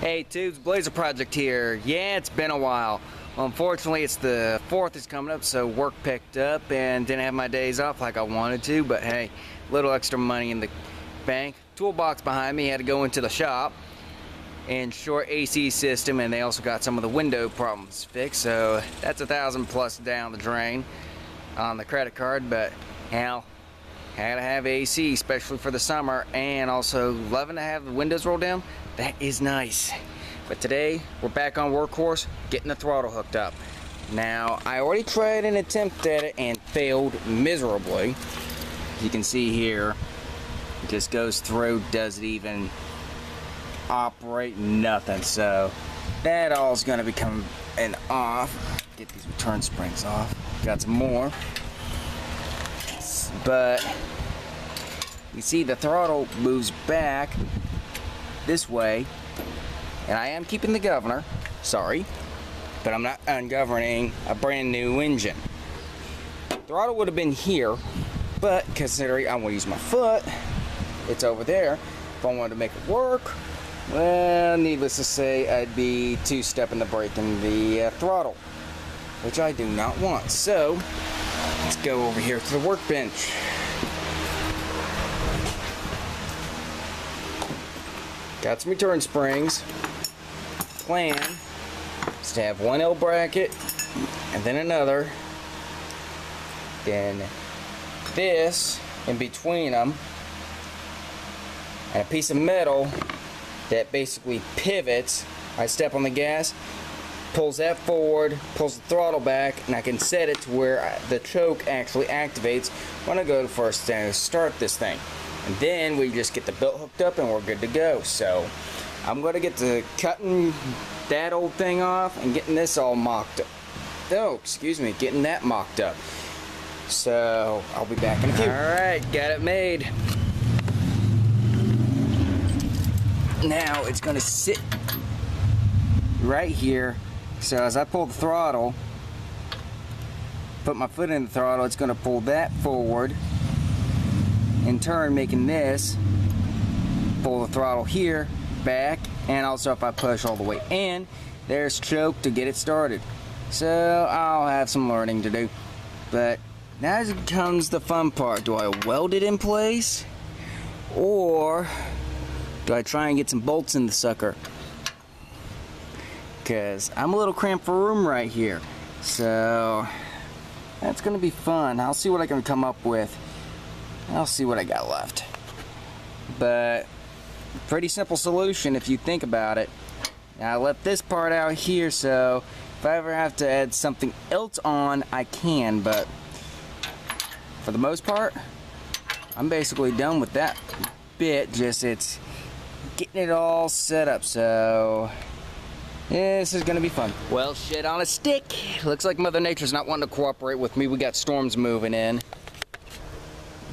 Hey, Tubes Blazer Project here. Yeah, it's been a while. Unfortunately, it's the 4th is coming up, so work picked up and didn't have my days off like I wanted to, but hey, little extra money in the bank. Toolbox behind me had to go into the shop and short AC system, and they also got some of the window problems fixed, so that's a thousand plus down the drain on the credit card, but hell, had to have AC, especially for the summer, and also loving to have the windows rolled down. That is nice. But today, we're back on workhorse, getting the throttle hooked up. Now, I already tried an attempt at it and failed miserably. As You can see here, it just goes through, doesn't even operate, nothing. So, that all's gonna become an off. Get these return springs off. Got some more but you see the throttle moves back this way and I am keeping the governor sorry but I'm not ungoverning a brand new engine. Throttle would have been here but considering I want to use my foot it's over there. If I wanted to make it work well needless to say I'd be two-stepping the brake and the uh, throttle which I do not want. So Let's go over here to the workbench. Got some return springs. Plan is to have one L bracket and then another. Then this in between them and a piece of metal that basically pivots. I step on the gas, pulls that forward, pulls the throttle back, and I can set it to where the choke actually activates when I go to first start this thing. And then we just get the belt hooked up and we're good to go. So I'm going to get to cutting that old thing off and getting this all mocked up. Oh, excuse me, getting that mocked up. So I'll be back in a few. Alright, got it made. Now it's going to sit right here so as I pull the throttle, put my foot in the throttle, it's going to pull that forward, in turn making this pull the throttle here, back, and also if I push all the way in, there's choke to get it started. So I'll have some learning to do. But now comes the fun part. Do I weld it in place? Or do I try and get some bolts in the sucker? because I'm a little cramped for room right here. So that's going to be fun. I'll see what I can come up with. I'll see what I got left. But pretty simple solution if you think about it. Now, I left this part out here so if I ever have to add something else on I can but for the most part I'm basically done with that bit just it's getting it all set up so yeah, this is gonna be fun. Well, shit on a stick. Looks like Mother Nature's not wanting to cooperate with me. We got storms moving in.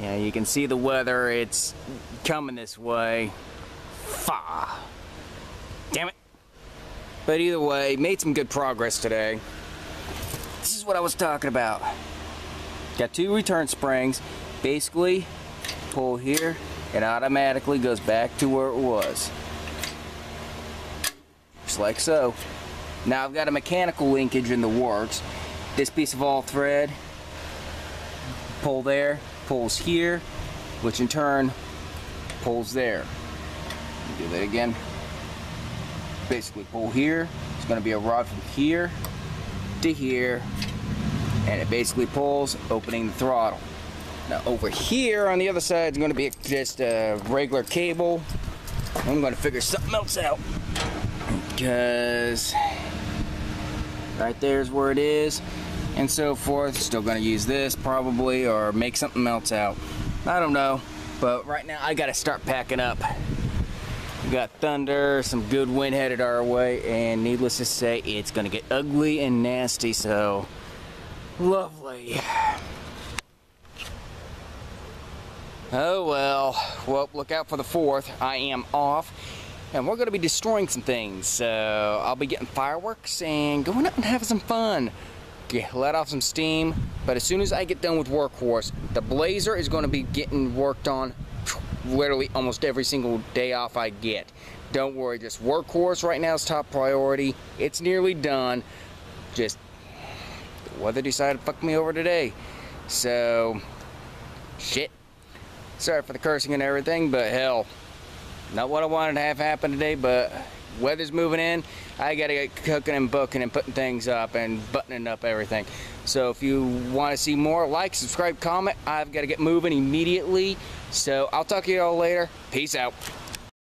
Yeah, you can see the weather. It's coming this way. Fa. Damn it. But either way, made some good progress today. This is what I was talking about. Got two return springs. Basically, pull here, it automatically goes back to where it was Just like so. Now I've got a mechanical linkage in the works. This piece of all thread, pull there, pulls here, which in turn pulls there. Do that again. Basically pull here. It's going to be a rod from here to here, and it basically pulls, opening the throttle. Now over here on the other side is going to be just a regular cable. I'm going to figure something else out because right there's where it is and so forth. Still gonna use this probably or make something else out. I don't know but right now I gotta start packing up. We got thunder some good wind headed our way and needless to say it's gonna get ugly and nasty so lovely. Oh well. Well look out for the fourth. I am off and we're going to be destroying some things. So I'll be getting fireworks and going up and having some fun. Let off some steam. But as soon as I get done with Workhorse, the Blazer is going to be getting worked on literally almost every single day off I get. don't worry. Just workhorse right now is top priority. It's nearly done. Just the weather decided to fuck me over today. So, shit. Sorry for the cursing and everything, but hell, not what I wanted to have happen today, but weather's moving in. I gotta get cooking and booking and putting things up and buttoning up everything. So if you want to see more, like, subscribe, comment. I've got to get moving immediately. So I'll talk to you all later. Peace out.